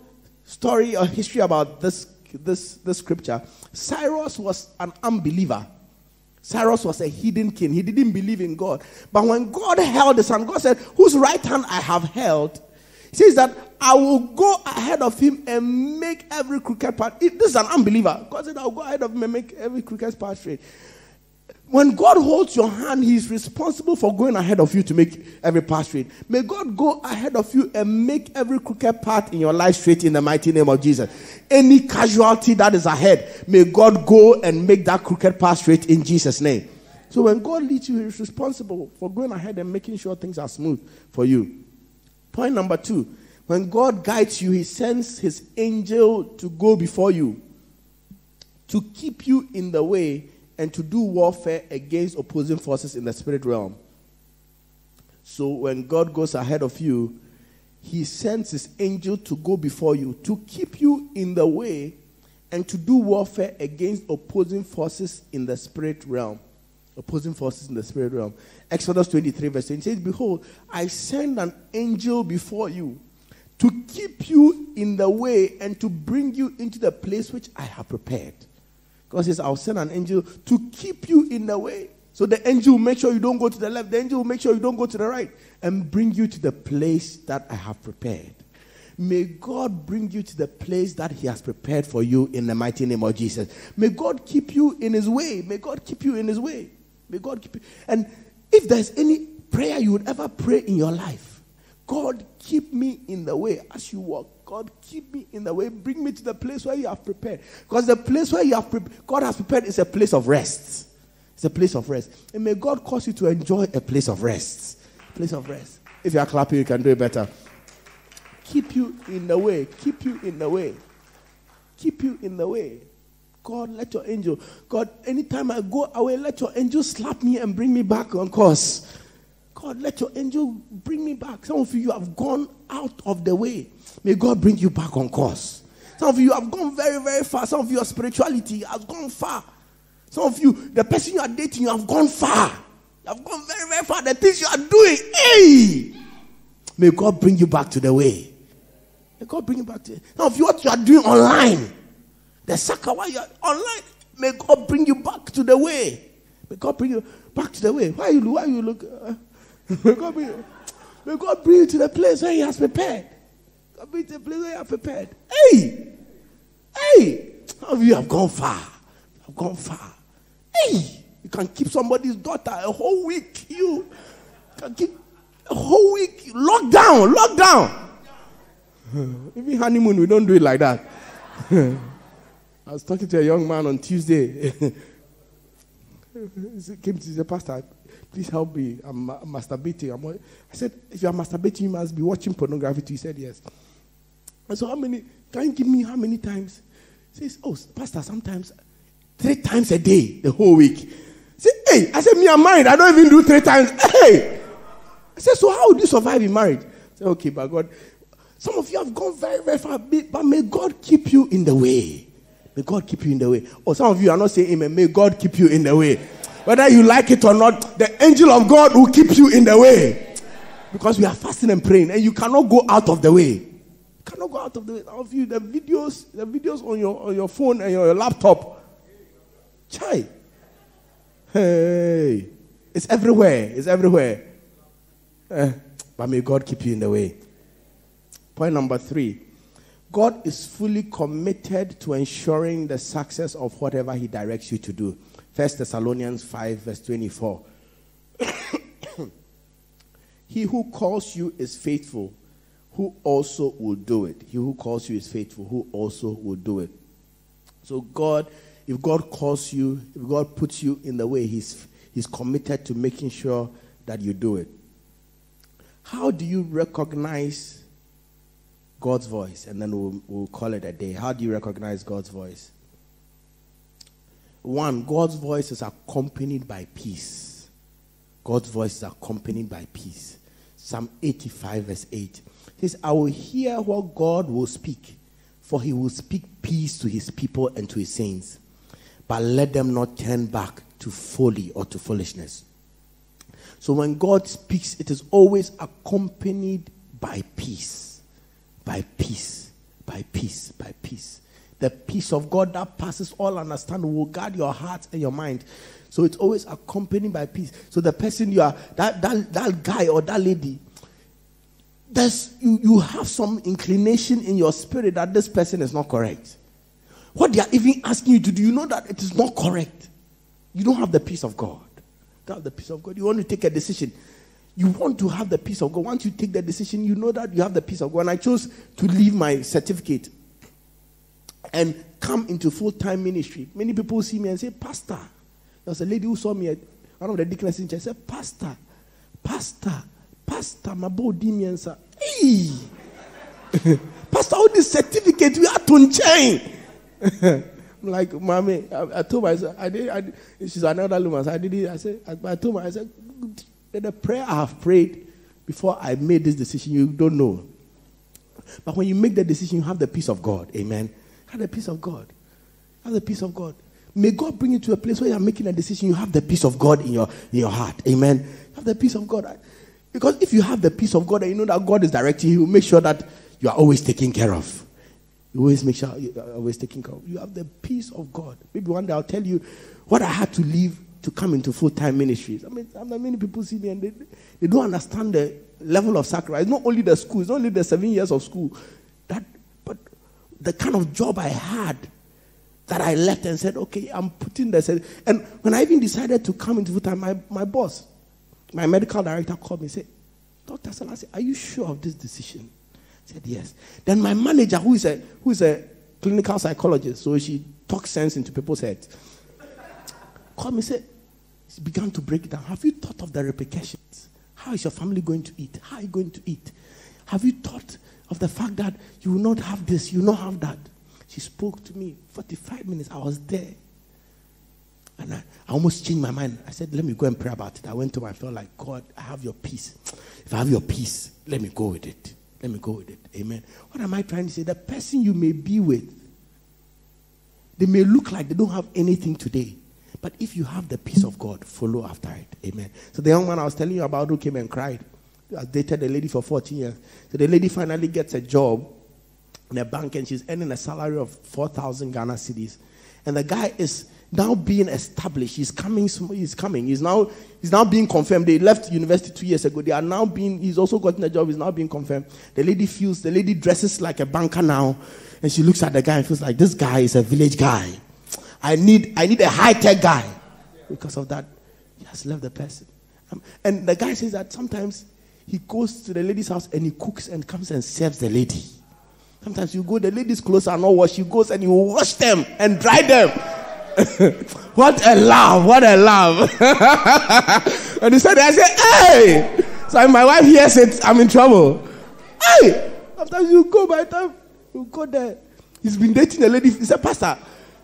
story or history about this, this, this scripture. Cyrus was an unbeliever. Cyrus was a hidden king. He didn't believe in God. But when God held the sun, God said, Whose right hand I have held, he says that I will go ahead of him and make every crooked path. This is an unbeliever. God said, I'll go ahead of him and make every crooked path straight. When God holds your hand, He is responsible for going ahead of you to make every path straight. May God go ahead of you and make every crooked path in your life straight in the mighty name of Jesus. Any casualty that is ahead, may God go and make that crooked path straight in Jesus' name. So when God leads you, He is responsible for going ahead and making sure things are smooth for you. Point number two when God guides you, He sends His angel to go before you to keep you in the way and to do warfare against opposing forces in the spirit realm. So when God goes ahead of you, he sends his angel to go before you to keep you in the way and to do warfare against opposing forces in the spirit realm. Opposing forces in the spirit realm. Exodus 23, verse 10 says, Behold, I send an angel before you to keep you in the way and to bring you into the place which I have prepared. God says, I'll send an angel to keep you in the way. So the angel will make sure you don't go to the left. The angel will make sure you don't go to the right and bring you to the place that I have prepared. May God bring you to the place that He has prepared for you in the mighty name of Jesus. May God keep you in His way. May God keep you in His way. May God keep you. And if there's any prayer you would ever pray in your life, God, keep me in the way as you walk. God, keep me in the way. Bring me to the place where you have prepared. Because the place where you have pre- God has prepared is a place of rest. It's a place of rest. And may God cause you to enjoy a place of rest. Place of rest. If you are clapping, you can do it better. Keep you in the way. Keep you in the way. Keep you in the way. God, let your angel. God, anytime I go away, let your angel slap me and bring me back on course. God, let your angel bring me back. Some of you, you have gone out of the way. May God bring you back on course. Some of you have gone very, very far. Some of your spirituality has gone far. Some of you, the person you are dating, you have gone far. You have gone very, very far. The things you are doing, hey! May God bring you back to the way. May God bring you back to Some of you, what you are doing online, the sucker while you are online, may God bring you back to the way. May God bring you back to the way. Why you, why you look? Uh, may, God bring, you, may God bring you to the place where He has prepared. You to the place where He has prepared. Hey! Hey! Some of you, you have gone far. Have gone far. Hey, you can keep somebody's daughter a whole week. You can keep a whole week. Lockdown, lockdown. Even honeymoon, we don't do it like that. I was talking to a young man on Tuesday. he came to the pastor, please help me. I'm, masturbating. I'm, I said, if you are masturbating, you must be watching pornography. He said, yes. And so, how many? Can you give me how many times? Says, oh, pastor, sometimes three times a day, the whole week. I said, hey, I said, me, I'm married. I don't even do three times. Hey! I said, so how would you survive in marriage? I said, okay, but God, some of you have gone very, very far, but may God keep you in the way. May God keep you in the way. Or some of you are not saying amen. May God keep you in the way. Whether you like it or not, the angel of God will keep you in the way. Because we are fasting and praying, and you cannot go out of the way. Cannot go out of the of you, the videos, the videos on your on your phone and your laptop. Chai. Hey. It's everywhere. It's everywhere. Eh, but may God keep you in the way. Point number three God is fully committed to ensuring the success of whatever He directs you to do. First Thessalonians 5, verse 24. he who calls you is faithful, who also will do it. He who calls you is faithful, who also will do it. So, God, if God calls you, if God puts you in the way, He's, he's committed to making sure that you do it. How do you recognize God's voice, and then we'll, we'll call it a day. How do you recognize God's voice? One, God's voice is accompanied by peace. God's voice is accompanied by peace. Psalm 85, verse 8 says, I will hear what God will speak, for he will speak peace to his people and to his saints. But let them not turn back to folly or to foolishness. So when God speaks, it is always accompanied by peace by peace, by peace, by peace. The peace of God that passes all understanding will guard your heart and your mind. So it's always accompanied by peace. So the person you are, that, that, that guy or that lady, there's, you, you have some inclination in your spirit that this person is not correct. What they are even asking you to do, you know that it is not correct. You don't have the peace of God. You have the peace of God. You want to take a decision you want to have the peace of God. Once you take the decision, you know that you have the peace of God. And I chose to leave my certificate and come into full time ministry. Many people see me and say, Pastor. There was a lady who saw me at one of the deaconesses in church. said, Pastor, Pastor, Pastor, my body means, hey, Pastor, all this certificate we are to change. I'm like, mommy, I, I, told myself, I did, I did, she's another woman. I did it. I said, I, I told her, I said, the prayer I have prayed before I made this decision, you don't know. But when you make the decision, you have the peace of God. Amen. Have the peace of God. Have the peace of God. May God bring you to a place where you're making a decision, you have the peace of God in your, in your heart. Amen. Have the peace of God. Because if you have the peace of God and you know that God is directing you, make sure that you are always taken care of. You always make sure you are always taken care of. You have the peace of God. Maybe one day I'll tell you what I had to leave to come into full time ministries. I mean, many people see me and they, they don't understand the level of sacrifice. Not only the school, it's not only the seven years of school, that, but the kind of job I had that I left and said, okay, I'm putting this. And when I even decided to come into full time, my, my boss, my medical director called me and said, Dr. Selasie, are you sure of this decision? I said, yes. Then my manager, who is a, who is a clinical psychologist, so she talks sense into people's heads called me and said, she began to break down. Have you thought of the repercussions? How is your family going to eat? How are you going to eat? Have you thought of the fact that you will not have this, you will not have that? She spoke to me 45 minutes. I was there. And I, I, almost changed my mind. I said, let me go and pray about it. I went to my I felt like, God, I have your peace. If I have your peace, let me go with it. Let me go with it. Amen. What am I trying to say? The person you may be with, they may look like they don't have anything today. But if you have the peace of God, follow after it. Amen. So the young man I was telling you about who came and cried, I dated a lady for 14 years. So the lady finally gets a job in a bank and she's earning a salary of 4,000 Ghana cedis. And the guy is now being established. He's coming. He's coming. He's now he's now being confirmed. They left university two years ago. They are now being. He's also gotten a job. He's now being confirmed. The lady feels. The lady dresses like a banker now. And she looks at the guy and feels like this guy is a village guy. I need I need a high tech guy. Because of that, he has left the person. Um, and the guy says that sometimes he goes to the lady's house and he cooks and comes and serves the lady. Sometimes you go, the lady's clothes are not washed. He goes and you wash them and dry them. what a love! What a love! and he said, I said, hey! So my wife hears it, I'm in trouble. Hey! After you go by the time, you go there. He's been dating a lady. He said, Pastor,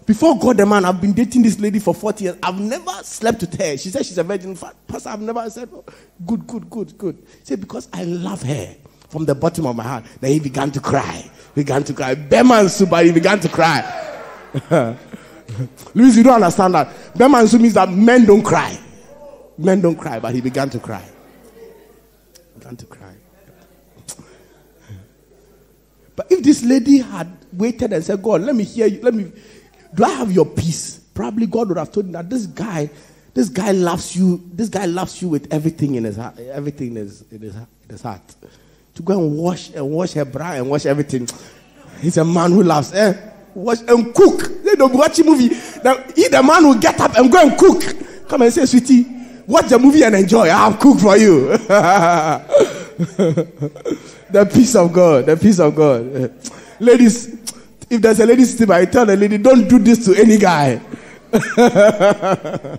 before God the man, I've been dating this lady for 40 years. I've never slept with her. She said she's a virgin. Pastor, I've never said, oh, good, good, good, good. He said, because I love her from the bottom of my heart. Then he began to cry. Began to cry. Beman Suba, he began to cry. Louis, you don't understand that. Beman Su means that men don't cry. Men don't cry, but he began to cry. Began to cry. But if this lady had waited and said, God, let me hear you, let me do I have your peace? Probably God would have told him that this guy, this guy loves you, this guy loves you with everything in his heart, everything in his, in his, in his heart. To go and wash and wash her bra and wash everything. He's a man who loves, eh? Wash and cook. Don't watch a movie. Now he the man will get up and go and cook. Come and say, sweetie, watch the movie and enjoy. I have cooked for you. the peace of God. The peace of God. Ladies, if there's a lady sitting I tell the lady, don't do this to any guy. the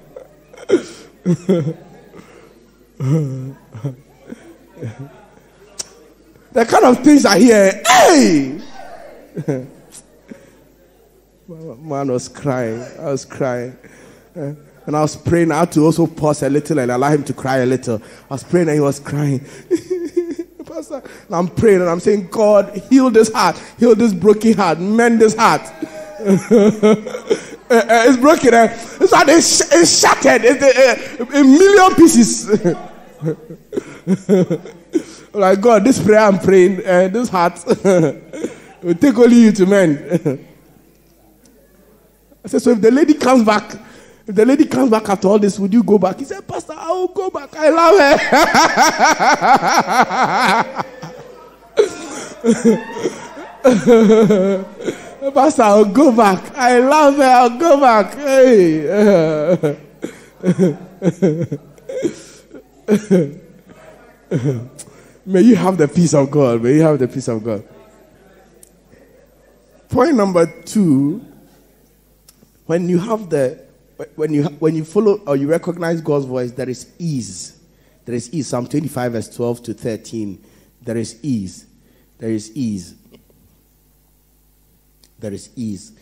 kind of things I hear, hey! Man was crying. I was crying. And I was praying. I had to also pause a little and allow him to cry a little. I was praying and he was crying. Pastor. And I'm praying and I'm saying, God, heal this heart, heal this broken heart, mend this heart. Uh, uh, it's broken. Uh, it's like it's, it's shattered. It's uh, a million pieces. like God, this prayer I'm praying, uh, this heart will take only you to mend. I said, so if the lady comes back, if the lady comes back after all this, would you go back? He said, Pastor, I will go back. I love her. Pastor, I'll go back. I love her. I'll go back. Hey. May you have the peace of God. May you have the peace of God. Point number two when you have the when you when you follow or you recognize God's voice, there is ease. There is ease. Psalm 25, verse 12 to 13. There is ease. There is ease. There is ease.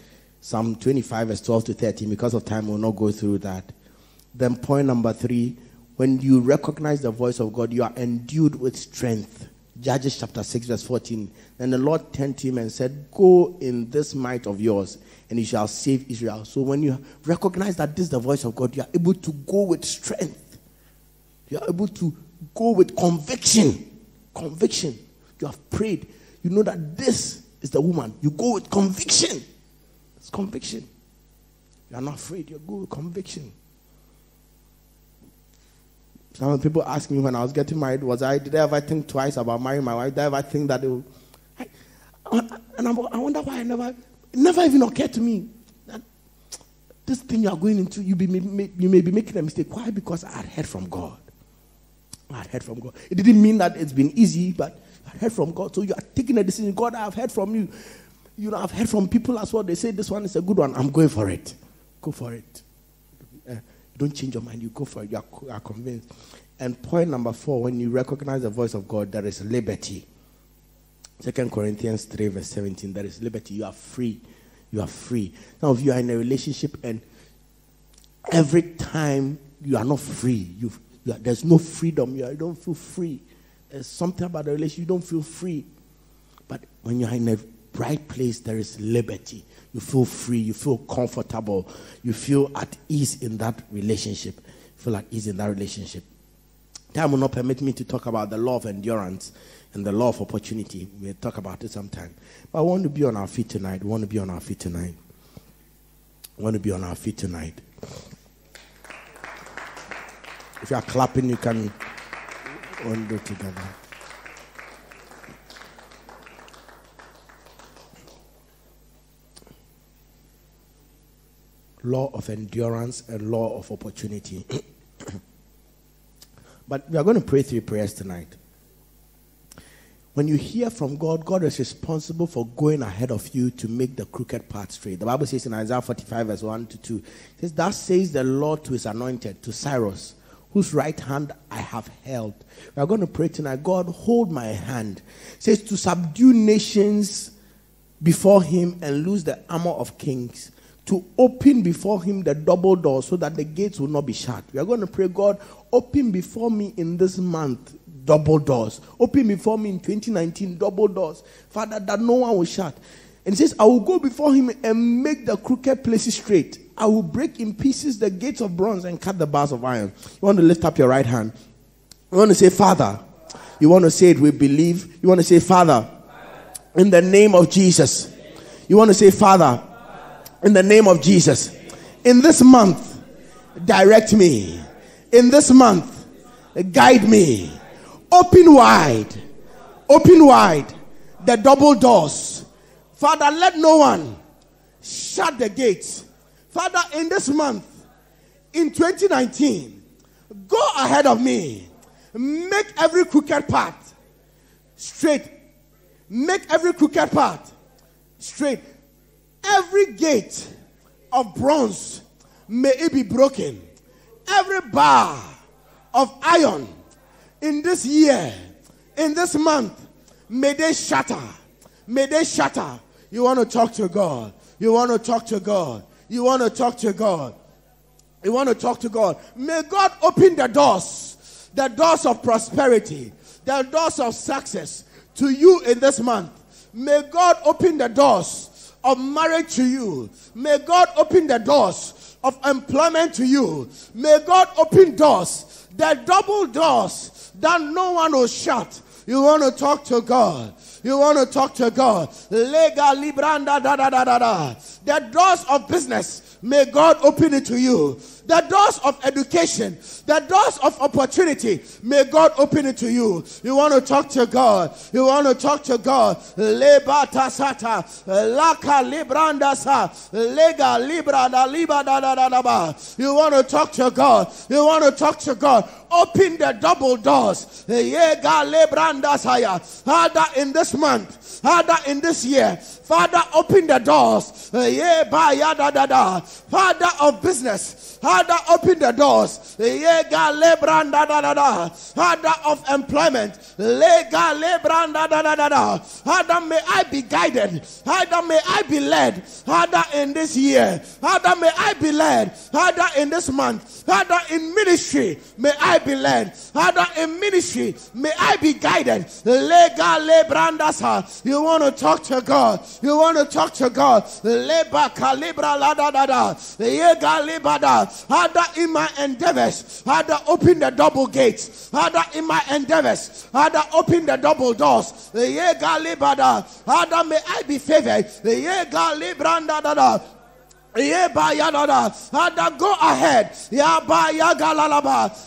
Psalm 25, verse 12 to 13. Because of time, we'll not go through that. Then, point number three when you recognize the voice of God, you are endued with strength. Judges chapter 6, verse 14. Then the Lord turned to him and said, Go in this might of yours and he shall save Israel. So when you recognize that this is the voice of God, you are able to go with strength. You are able to go with conviction. Conviction. You have prayed. You know that this is the woman. You go with conviction. It's conviction. You are not afraid. You go with conviction. Some people ask me when I was getting married, was I did I ever think twice about marrying my wife? Did I ever think that it would, I, and I wonder why I never it never even occurred to me that this thing you are going into, you, be, you may be making a mistake. Why? Because I had heard from God. I had heard from God. It didn't mean that it's been easy, but I heard from God. So you are taking a decision. God, I have heard from you. You know, I've heard from people as well. They say this one is a good one. I'm going for it. Go for it. Don't change your mind. You go for it. You are, are convinced. And point number four, when you recognize the voice of God, there is liberty. Second Corinthians 3, verse 17. There is liberty. You are free. You are free. Some of you are in a relationship, and every time you are not free, you, you are, there's no freedom. You, are, you don't feel free. There's something about the relationship you don't feel free. But when you are in a right place, there is liberty. You feel free. You feel comfortable. You feel at ease in that relationship. Feel at ease in that relationship. Time will not permit me to talk about the law of endurance and the law of opportunity. We'll talk about it sometime. But I want to be on our feet tonight. We want to be on our feet tonight. I want to be on our feet tonight. If you are clapping, you can all do together. Law of endurance, and law of opportunity. but we are going to pray three prayers tonight. When you hear from God, God is responsible for going ahead of you to make the crooked path straight. The Bible says in Isaiah 45, verse 1 to 2, it says, Thus says the Lord to his anointed, to Cyrus, whose right hand I have held. We are going to pray tonight. God, hold my hand. It says to subdue nations before him and lose the armor of kings. To open before him the double door so that the gates will not be shut. We are going to pray, God, open before me in this month double doors. Open before me in 2019, double doors. Father, that no one will shut. And says, I will go before him and make the crooked places straight. I will break in pieces the gates of bronze and cut the bars of iron. You want to lift up your right hand. You want to say, Father. You want to say it we believe. You want to say, Father, in the name of Jesus. You want to say, Father, in the name of Jesus. In this month, direct me. In this month, guide me. Open wide. Open wide the double doors. Father, let no one shut the gates Father, in this month, in 2019, go ahead of me. Make every crooked path straight. Make every crooked path straight. Every gate of bronze may it be broken. Every bar of iron in this year, in this month, may they shatter. May they shatter. You want to talk to God. You want to talk to God. You want to talk to God. You want to talk to God. May God open the doors, the doors of prosperity, the doors of success to you in this month. May God open the doors of marriage to you. May God open the doors of employment to you. May God open doors, the double doors that no one will shut. You want to talk to God. You want to talk to God. Lega libranda da da da da da. The doors of business, may God open it to you. The doors of education, the doors of opportunity, may God open it to you. You want to talk to God. You want to talk to God. Leba tasata, laka libranda sa, lega libra da liba da da da da ba. You want to talk to God. You want to talk to God. Open the double doors. Father, in this month, Father, in this year, Father, open the doors. Father of business, Father, open the doors. Father of employment, Father, may I be guided. Father, may I be led. Father, in this year, Father, may I be led. Father, in this month, Father, in ministry, may I be led. Father, in ministry, may I be guided. Lega Lebrandasa. You want to talk to God. You want to talk to God. Leba calibra la da da da. Yega libada. Father, in my endeavors, Father, open the double gates. Father, in my endeavors, Father, open the double doors. Yega libada. Father, may I be favored. Yega libranda da da. Father, go ahead.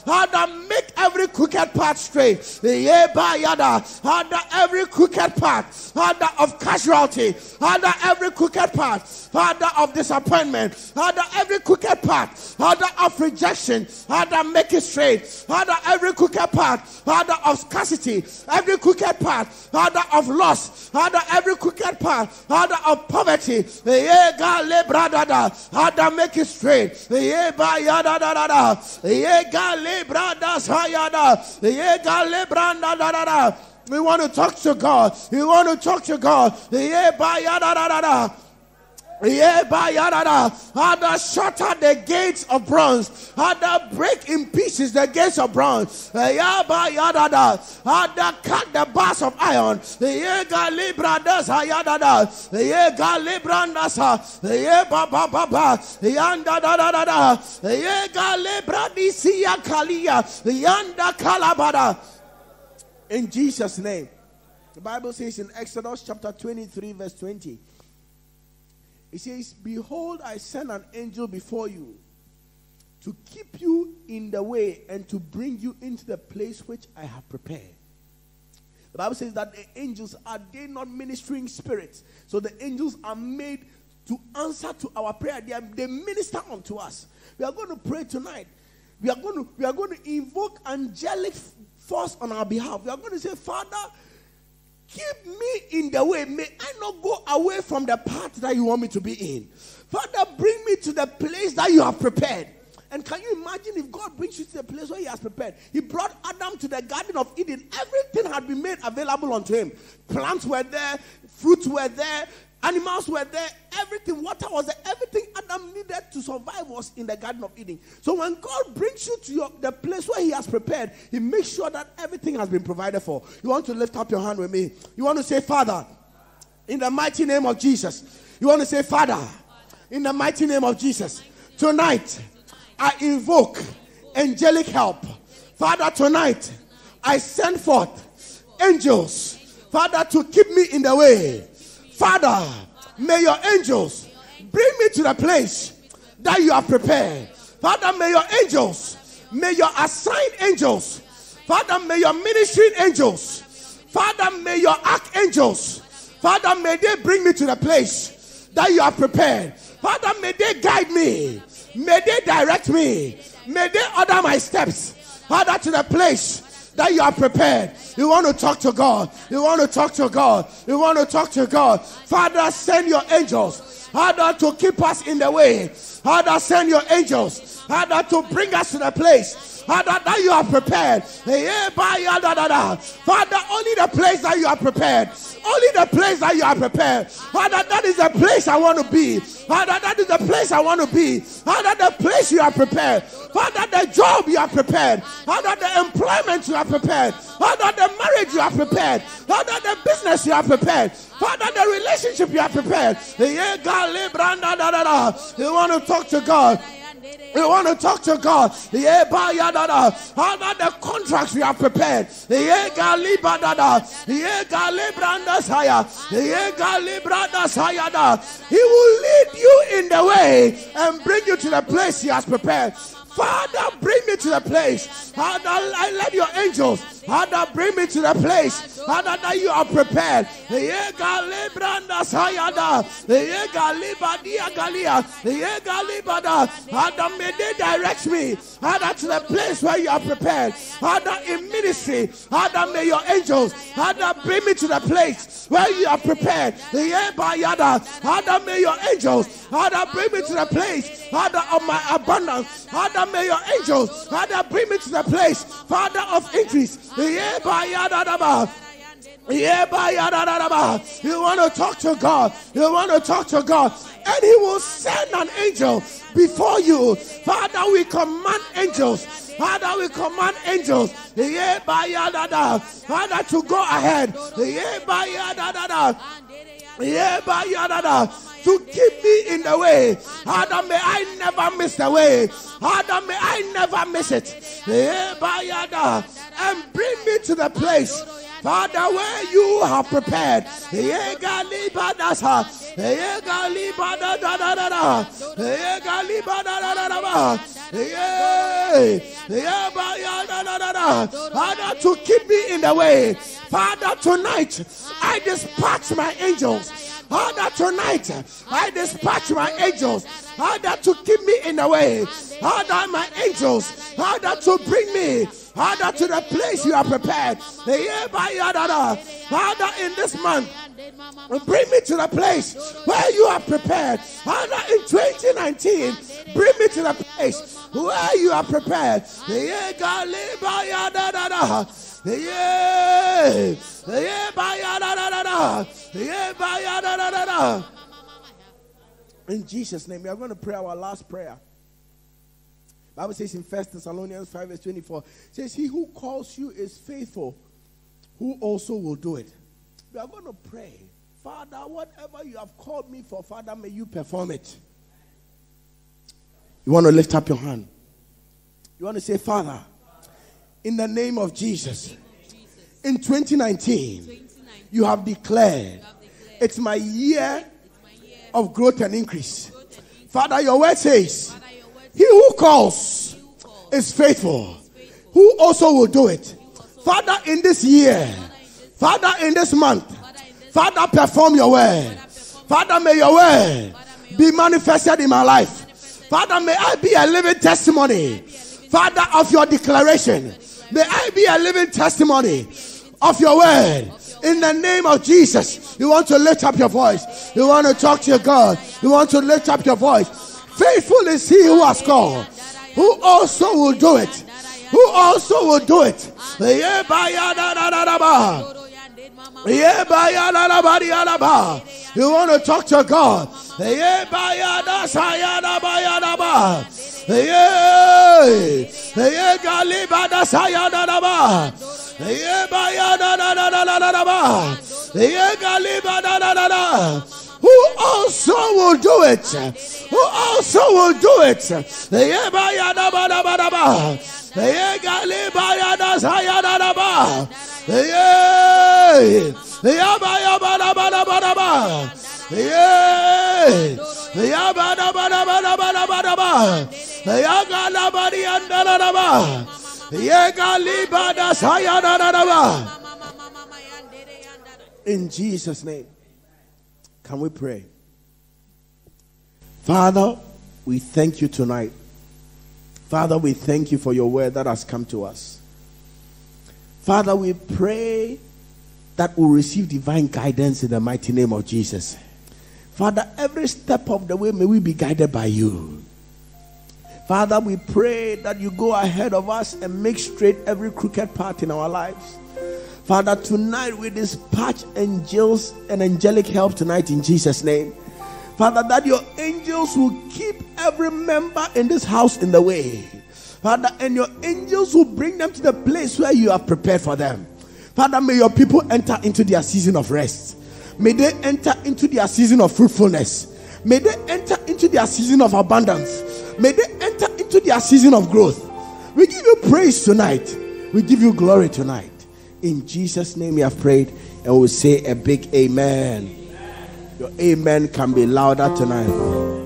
Father, make every crooked path straight. Father, every crooked path. Father of casualty. Father, every crooked path. Father of disappointment. Father, every crooked path. Father of rejection. Father, make it straight. Father, every crooked path. Father of scarcity. Every crooked path. Father of loss. Father, every crooked path. Father of poverty. Father, make it straight. Yeba yada da da da. Yega lebrada sayada. Yega lebranda da da da. We want to talk to God. We want to talk to God. Yeba yada da da da. Father, shatter the gates of bronze. Father, break in pieces the gates of bronze. Eh, Father, cut the bars of iron. In Jesus' name. The Bible says in Exodus chapter 23, verse 20. He says, Behold, I send an angel before you to keep you in the way and to bring you into the place which I have prepared. The Bible says that the angels are they not ministering spirits. So the angels are made to answer to our prayer. They, are, they minister unto us. We are going to pray tonight. We are going to we are going to invoke angelic force on our behalf. We are going to say, Father, keep me in the way. May I not go away from the path that you want me to be in. Father, bring me to the place that you have prepared. And can you imagine if God brings you to the place where He has prepared? He brought Adam to the Garden of Eden. Everything had been made available unto him. Plants were there, fruits were there, Animals were there, everything, water was there, everything Adam needed to survive was in the Garden of Eden. So when God brings you to your, the place where He has prepared, He makes sure that everything has been provided for. You want to lift up your hand with me. You want to say, Father, in the mighty name of Jesus. You want to say, Father, in the mighty name of Jesus. Tonight, I invoke angelic help. Father, tonight, I send forth angels, Father, to keep me in the way Father, may your angels bring me to the place that you have prepared. Father, may your angels, may your assigned angels, Father, may your ministering angels, Father, may your archangels, Father, may they bring me to the place that you have prepared. Father, may they guide me, may they direct me, may they order my steps, Father, to the place that you are prepared. You want to talk to God. You want to talk to God. You want to talk to God. Father, send your angels. Father, to keep us in the way. Father, send your angels. Father, to bring us to the place. That you are prepared. Father, only the place that you are prepared. Only the place that you are prepared. Father, that is the place I want to be. Father, that is the place I want to be. Father, the place you are prepared. Father, the job you are prepared. Father, the employment you are prepared. Father, the marriage you are prepared. Father, the business you are prepared. Father, the relationship you are prepared. You want to talk to God. We want to talk to God. Father, the contracts we have prepared. He will lead you in the way and bring you to the place He has prepared. Father, bring me to the place. Father, I let your angels, Father, bring me to the place. Father, that you are prepared. Father, may they direct me. Father, to the place where you are prepared. Father, in ministry. Father, may your angels, Father, bring me to the place where you are prepared. Father, may your angels, Father, bring me to the place, Father, of my abundance. Father, may your angels, Father, bring me to the place, Father of increase. You want to talk to God. You want to talk to God. And He will send an angel before you. Father, we command angels. Father, we command angels. Father, to go ahead to keep me in the way. Father, may I never miss the way. Father, may I never miss it. Eh, and bring me to the place. Father, where you have prepared. Eh, eh, Father, to keep me in the way. Father, tonight I dispatch my angels Father, tonight I dispatch my angels, Father, to keep me in the way. Father, my angels, Father, to bring me, Father, to the place you are prepared. Father, in this month, bring me to the place where you are prepared. Father, in 2019, bring me to the place where you are prepared. In Jesus' name, we are going to pray our last prayer. Bible says in 1 Thessalonians 5 verse 24, says, He who calls you is faithful, who also will do it. We are going to pray. Father, whatever you have called me for, Father, may you perform it. You want to lift up your hand. You want to say, Father, in the name of Jesus, in 2019, you have declared it's my year of growth and increase. Father, your word says, He who calls is faithful, who also will do it. Father, in this year, Father, in this month, Father, perform your word. Father, may your word be manifested in my life. Father, may I be a living testimony, Father, of your declaration. May I be a living testimony of your word. In the name of Jesus, you want to lift up your voice. You want to talk to your God. You want to lift up your voice. Faithful is he who has called, who also will do it. Who also will do it. You want to talk to God. Who also will do it? Who also will do it? In Jesus' name, can we pray? Father, we thank you tonight. Father, we thank you for your word that has come to us. Father, we pray that we'll receive divine guidance in the mighty name of Jesus. Father, every step of the way may we be guided by you. Father, we pray that you go ahead of us and make straight every crooked path in our lives. Father, tonight we dispatch angels and angelic help tonight in Jesus' name. Father, that your angels will keep every member in this house in the way. Father, and your angels will bring them to the place where you have prepared for them. Father, may your people enter into their season of rest. May they enter into their season of fruitfulness. May they enter into their season of abundance. May they enter into their season of growth. We give you praise tonight. We give you glory tonight. In Jesus' name we have prayed and we'll say a big amen. Your amen can be louder tonight.